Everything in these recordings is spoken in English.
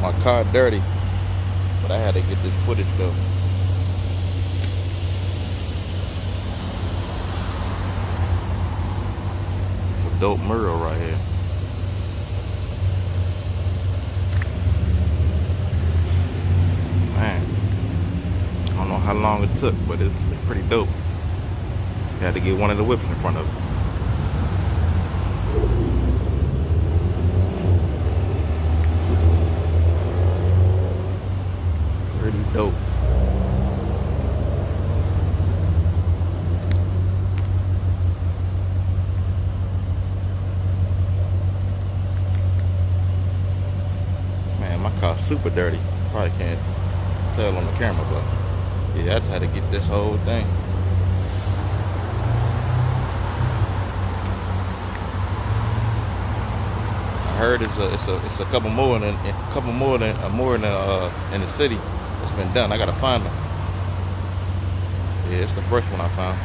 My car dirty, but I had to get this footage though. It's a dope mural right here. Man, I don't know how long it took, but it's, it's pretty dope. Had to get one of the whips in front of it. Pretty dope. Man, my car's super dirty. Probably can't tell on the camera, but yeah, just had to get this whole thing. I heard it's a it's a it's a couple more than a couple more than uh, more than uh in the city that's been done. I gotta find them. Yeah, it's the first one I found.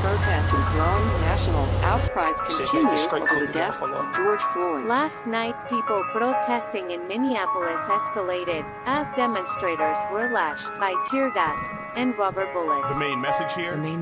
Protests have grown. National outcries continue over the death of George Floyd. Last night, people protesting in Minneapolis escalated as demonstrators were lashed by tear gas and rubber bullets. The main message here The main